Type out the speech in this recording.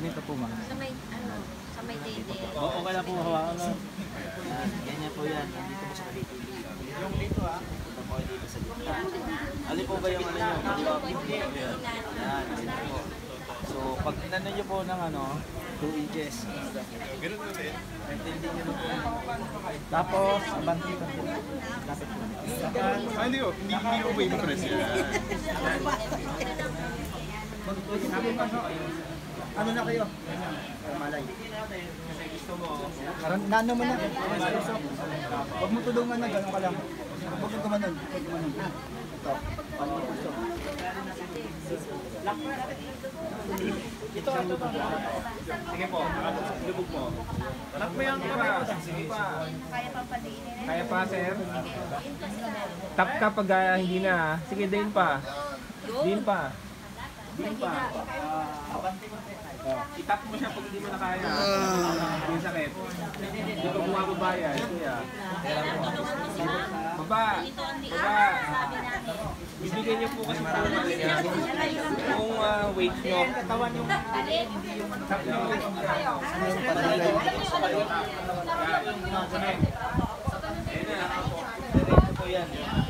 Ganito po ma'am. Sa may, ano, sa may dede. Oo, okay lang po hawakan na. Yan, ganyan po yan. Nandito po sa kalitili. Yung dito ah. Ito po dito sa gitna. Alin po ba yung ano nyo? Kaliwa po. Yan, ganito po. So, pag inano nyo po ng ano, 2 inches. Ganun po din. Intindi nyo na po. Tapos, abanti pa po. Lapit po. Ah, hindi oh. Hindi, hindi ko ba i-press yan? Ano na kayo? Malay. Karan, nano mo na. Huwag mo tulungan na, gano'n ka lang. Huwag mo gumanon. Huwag gumanon. Ito. Ano mo gusto? Ito, ito ba? Sige po. Lubog mo. Anak mo yung kamay mo. Sige pa. Kaya pa, sir? Tap ka pag ah, hindi na. ah. Sige, din pa. Din pa. Din pa. Itap mo siya pag hindi mo na kaya. Yung sakit. Hindi ko bumababa yan. Kuya. Baba. Baba. Bibigyan niyo po kasi po yung ah, weight niyo. Tap niyo. Ganito po yan. Wala